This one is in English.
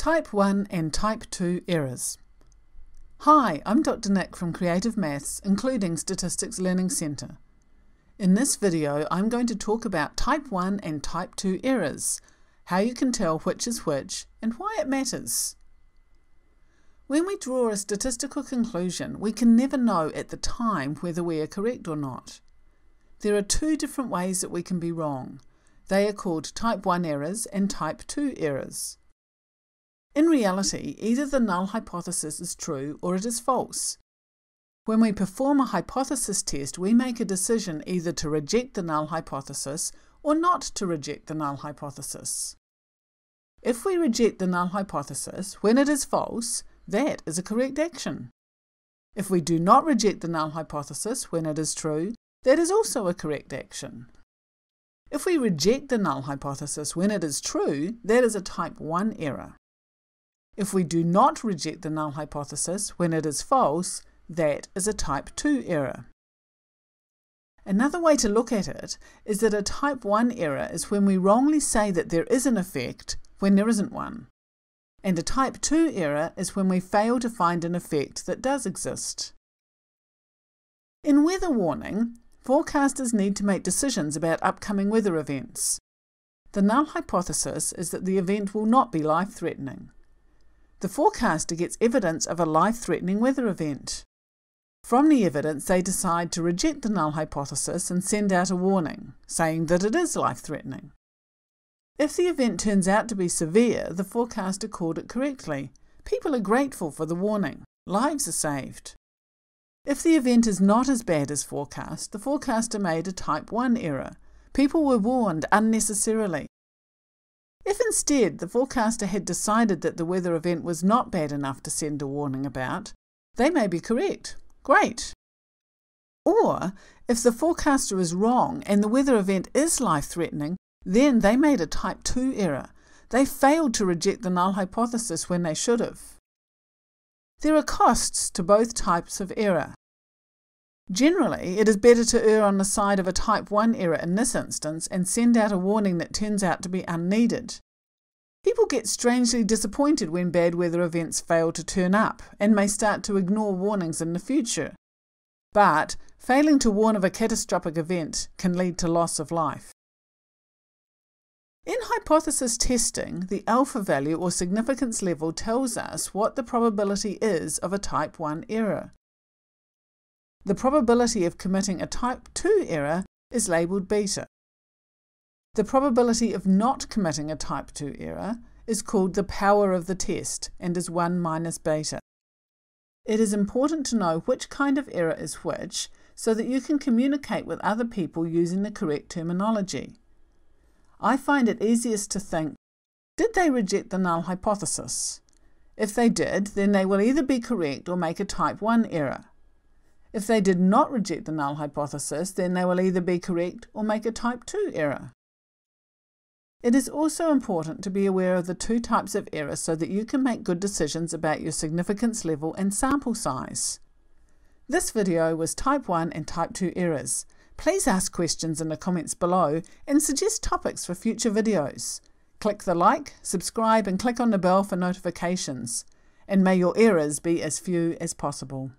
Type 1 and Type 2 errors. Hi, I'm Dr. Nic from Creative Maths, including Statistics Learning Centre. In this video, I'm going to talk about Type 1 and Type 2 errors, how you can tell which is which, and why it matters. When we draw a statistical conclusion, we can never know at the time whether we are correct or not. There are two different ways that we can be wrong. They are called Type 1 errors and Type 2 errors. In reality, either the null hypothesis is true or it is false. When we perform a hypothesis test, we make a decision either to reject the null hypothesis or not to reject the null hypothesis. If we reject the null hypothesis when it is false, that is a correct action. If we do not reject the null hypothesis when it is true, that is also a correct action. If we reject the null hypothesis when it is true, that is a type 1 error. If we do not reject the null hypothesis when it is false, that is a type 2 error. Another way to look at it is that a type 1 error is when we wrongly say that there is an effect when there isn't one. And a type 2 error is when we fail to find an effect that does exist. In weather warning, forecasters need to make decisions about upcoming weather events. The null hypothesis is that the event will not be life threatening the forecaster gets evidence of a life threatening weather event. From the evidence, they decide to reject the null hypothesis and send out a warning, saying that it is life threatening. If the event turns out to be severe, the forecaster called it correctly. People are grateful for the warning. Lives are saved. If the event is not as bad as forecast, the forecaster made a type 1 error. People were warned unnecessarily. If instead the forecaster had decided that the weather event was not bad enough to send a warning about, they may be correct. Great. Or, if the forecaster is wrong and the weather event is life threatening, then they made a type 2 error. They failed to reject the null hypothesis when they should have. There are costs to both types of error. Generally, it is better to err on the side of a type 1 error in this instance and send out a warning that turns out to be unneeded. People get strangely disappointed when bad weather events fail to turn up and may start to ignore warnings in the future. But failing to warn of a catastrophic event can lead to loss of life. In hypothesis testing, the alpha value or significance level tells us what the probability is of a type 1 error. The probability of committing a type 2 error is labelled beta. The probability of not committing a type 2 error is called the power of the test and is 1 minus beta. It is important to know which kind of error is which so that you can communicate with other people using the correct terminology. I find it easiest to think, did they reject the null hypothesis? If they did, then they will either be correct or make a type 1 error. If they did not reject the null hypothesis, then they will either be correct or make a type 2 error. It is also important to be aware of the two types of error so that you can make good decisions about your significance level and sample size. This video was type 1 and type 2 errors. Please ask questions in the comments below and suggest topics for future videos. Click the like, subscribe and click on the bell for notifications. And may your errors be as few as possible.